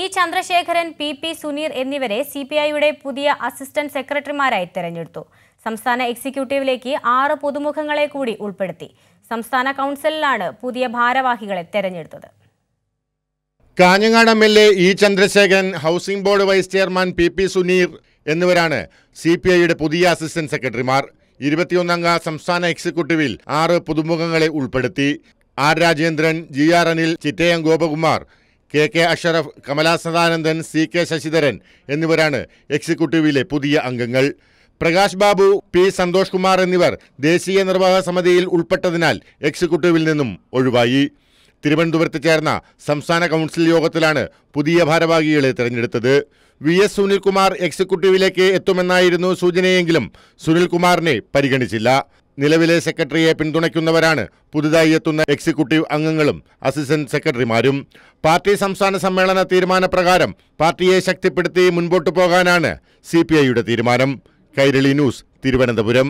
E Chandrasekharan P P Suneer എന്നിവരെ C P ഐയുടെ പുതിയ അസിസ്റ്റന്റ് സെക്രട്ടറിമാരായി തെരഞ്ഞെടുത്തു. സംസ്ഥാന എക്സിക്യൂട്ടീവിലേക്ക് ആറ് പുതുമുഖങ്ങളെ കൂടി ഉൾപ്പെടുത്തി. സംസ്ഥാന കൗൺസിലിലാണ് പുതിയ ഭാരവാഹികളെ തെരഞ്ഞെടുത്തത്. Kanhangad M L A E Chandrasekharan housing board vice chairman P P Suneer എന്നിവരാണ് സി പി ഐയുടെ പുതിയ അസിസ്റ്റന്റ് സെക്രട്ടറിമാർ. ഇരുപത്തിയൊന്നംഗ സംസ്ഥാന എക്സിക്യൂട്ടീവിൽ ആറ് പുതുമുഖങ്ങളെ ഉൾപ്പെടുത്തി. R Rajendran G R Anil Chittayam Gopakumar K K Ashraf Kamala Sadanandan C K Sasidharan എന്നിവരാണ് എക്സിക്യൂട്ടീവിലെ പുതിയ അംഗങ്ങൾ. പ്രകാശ് ബാബു പി സന്തോഷ് കുമാർ എന്നിവർ ദേശീയ നിർവാഹക സമിതിയിൽ ഉൾപ്പെട്ടതിനാൽ എക്സിക്യൂട്ടീവിൽ നിന്നും ഒഴിവായി. തിരുവനന്തപുരത്ത് ചേർന്ന സംസ്ഥാന കൗൺസിൽ യോഗത്തിലാണ് പുതിയ ഭാരവാഹികളെ തെരഞ്ഞെടുത്തത്. വി എസ് സുനിൽകുമാർ എക്സിക്യൂട്ടീവിലേക്ക് എത്തുമെന്നായിരുന്നു സൂചനയെങ്കിലും സുനിൽകുമാറിനെ പരിഗണിച്ചില്ല. നിലവിലെ സെക്രട്ടറിയെ പിന്തുണയ്ക്കുന്നവരാണ് പുതുതായി എത്തുന്ന എക്സിക്യൂട്ടീവ് അംഗങ്ങളും അസിസ്റ്റന്റ് സെക്രട്ടറിമാരും. പാർട്ടി സംസ്ഥാന സമ്മേളന തീരുമാനപ്രകാരം പാർട്ടിയെ ശക്തിപ്പെടുത്തി മുൻപോട്ടു പോകാനാണ് സി തീരുമാനം. കൈരളി ന്യൂസ് തിരുവനന്തപുരം.